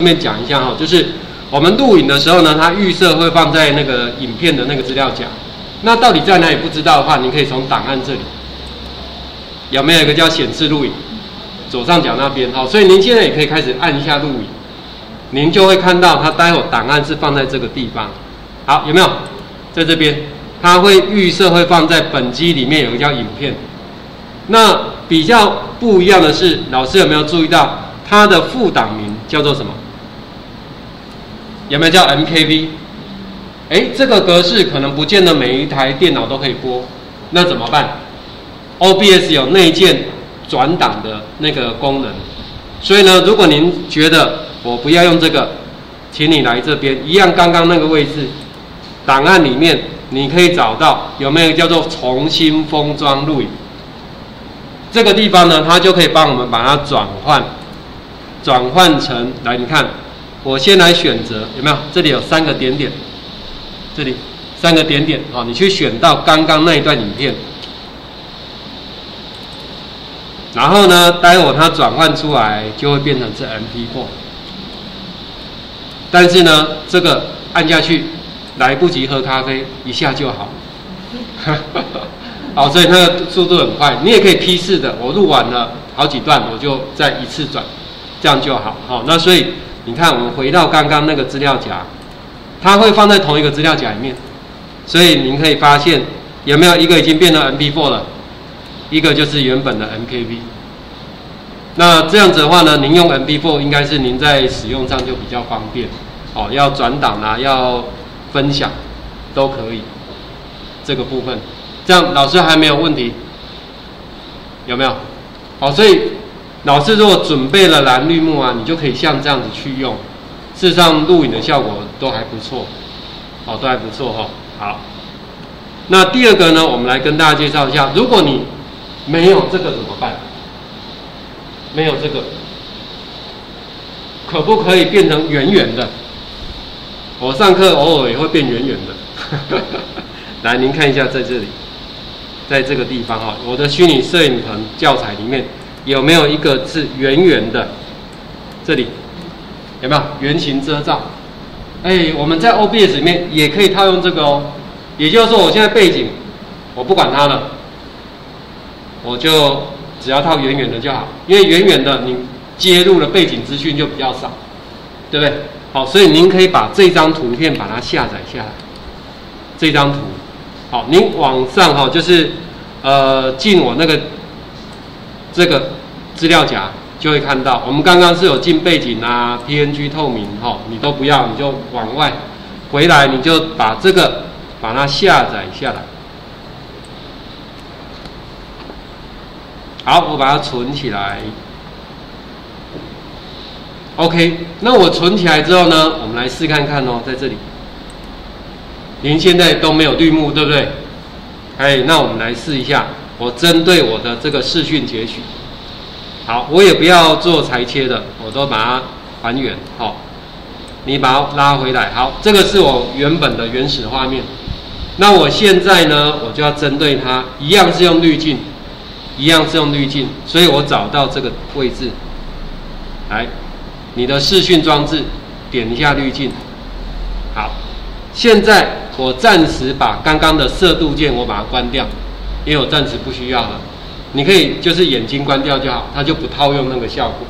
面讲一下哈，就是我们录影的时候呢，它预设会放在那个影片的那个资料夹。那到底在哪里不知道的话，你可以从档案这里，有没有一个叫显示录影？左上角那边，哈，所以您现在也可以开始按一下录影，您就会看到它待会档案是放在这个地方。好，有没有？在这边，它会预设会放在本机里面有个叫影片。那比较不一样的是，老师有没有注意到它的副档名叫做什么？有没有叫 MKV？哎，这个格式可能不见得每一台电脑都可以播，那怎么办？OBS 有内建转档的那个功能，所以呢，如果您觉得我不要用这个，请你来这边，一样刚刚那个位置，档案里面你可以找到有没有叫做重新封装录影，这个地方呢，它就可以帮我们把它转换，转换成来，你看。我先来选择有没有？这里有三个点点，这里三个点点啊，你去选到刚刚那一段影片，然后呢，待会它转换出来就会变成是 MP4，但是呢，这个按下去来不及喝咖啡，一下就好，好，所以它的速度很快。你也可以批次的，我录完了好几段，我就再一次转，这样就好。好，那所以。你看，我们回到刚刚那个资料夹，它会放在同一个资料夹里面，所以您可以发现有没有一个已经变成 MP4 了，一个就是原本的 MKV。那这样子的话呢，您用 MP4 应该是您在使用上就比较方便，哦，要转档啊，要分享都可以，这个部分，这样老师还没有问题，有没有？好，所以。老师如果准备了蓝绿幕啊，你就可以像这样子去用，事实上录影的效果都还不错，哦，都还不错哈。好，那第二个呢，我们来跟大家介绍一下，如果你没有这个怎么办？没有这个，可不可以变成圆圆的？我上课偶尔也会变圆圆的。来，您看一下，在这里，在这个地方哈，我的虚拟摄影棚教材里面。有没有一个是圆圆的？这里有没有圆形遮罩？哎，我们在 OBS 里面也可以套用这个哦。也就是说，我现在背景我不管它了，我就只要套圆圆的就好，因为圆圆的你接入了背景资讯就比较少，对不对？好，所以您可以把这张图片把它下载下来。这张图，好，您往上哈，就是呃进我那个。这个资料夹就会看到，我们刚刚是有进背景啊，PNG 透明哈，你都不要，你就往外回来，你就把这个把它下载下来。好，我把它存起来。OK，那我存起来之后呢，我们来试看看哦，在这里，您现在都没有绿幕，对不对？哎，那我们来试一下。我针对我的这个视讯截取，好，我也不要做裁切的，我都把它还原，好，你把它拉回来，好，这个是我原本的原始画面。那我现在呢，我就要针对它，一样是用滤镜，一样是用滤镜，所以我找到这个位置，来，你的视讯装置，点一下滤镜，好，现在我暂时把刚刚的色度键我把它关掉。因为我暂时不需要了，你可以就是眼睛关掉就好，它就不套用那个效果。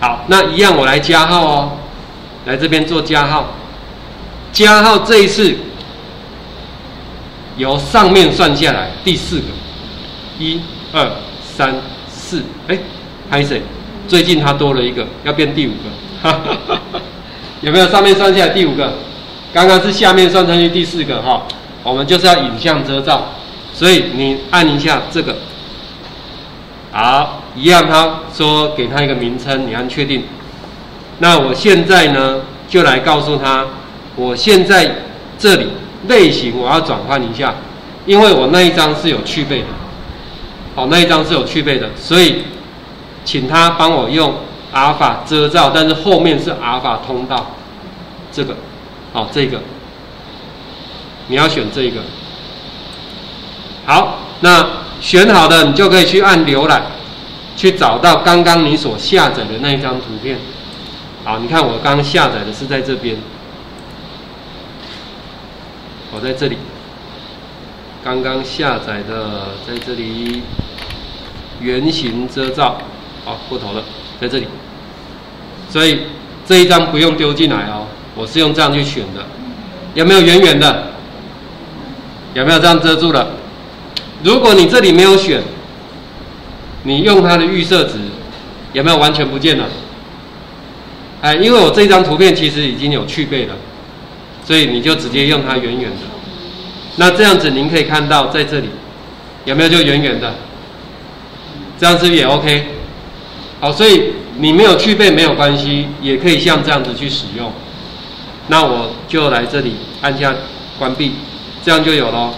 好，那一样我来加号哦，来这边做加号。加号这一次由上面算下来第四个，一、二、三、四，哎，拍谁？最近它多了一个，要变第五个，有没有？上面算下来第五个，刚刚是下面算上去第四个哈，我们就是要影像遮罩。所以你按一下这个，好，一样。他说给他一个名称，你按确定。那我现在呢，就来告诉他，我现在这里类型我要转换一下，因为我那一张是有去背的，好，那一张是有去背的，所以请他帮我用阿尔法遮罩，但是后面是阿尔法通道，这个，好，这个，你要选这个。好，那选好的，你就可以去按浏览，去找到刚刚你所下载的那一张图片。好，你看我刚下载的是在这边，我在这里，刚刚下载的在这里，圆形遮罩，好过头了，在这里，所以这一张不用丢进来哦，我是用这样去选的，有没有圆圆的？有没有这样遮住了？如果你这里没有选，你用它的预设值，有没有完全不见了？哎，因为我这张图片其实已经有去背了，所以你就直接用它圆圆的。那这样子您可以看到在这里有没有就圆圆的？这样子也 OK。好，所以你没有去背没有关系，也可以像这样子去使用。那我就来这里按下关闭。这样就有咯，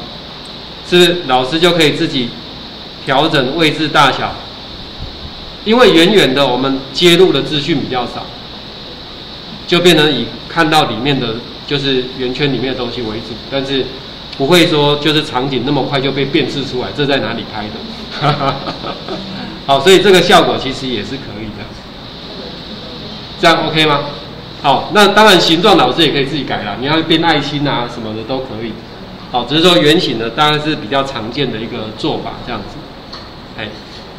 是？老师就可以自己调整位置大小，因为远远的我们接入的资讯比较少，就变成以看到里面的就是圆圈里面的东西为主，但是不会说就是场景那么快就被辨识出来，这在哪里拍的？好，所以这个效果其实也是可以的，这样 OK 吗？好，那当然形状老师也可以自己改了，你要变爱心啊什么的都可以。好，只是说圆形的当然是比较常见的一个做法，这样子。哎，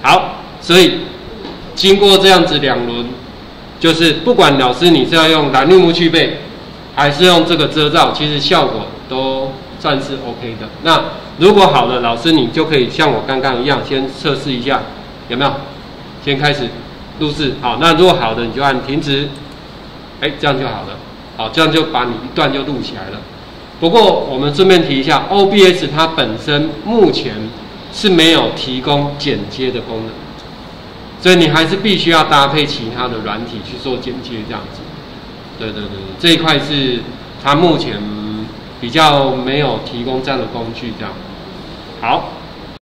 好，所以经过这样子两轮，就是不管老师你是要用蓝绿幕去背，还是用这个遮罩，其实效果都算是 OK 的。那如果好的，老师你就可以像我刚刚一样，先测试一下有没有，先开始录制。好，那如果好的，你就按停止，哎，这样就好了。好，这样就把你一段就录起来了。不过，我们顺便提一下，OBS 它本身目前是没有提供剪接的功能，所以你还是必须要搭配其他的软体去做剪接这样子。对对对，这一块是它目前比较没有提供这样的工具这样。好。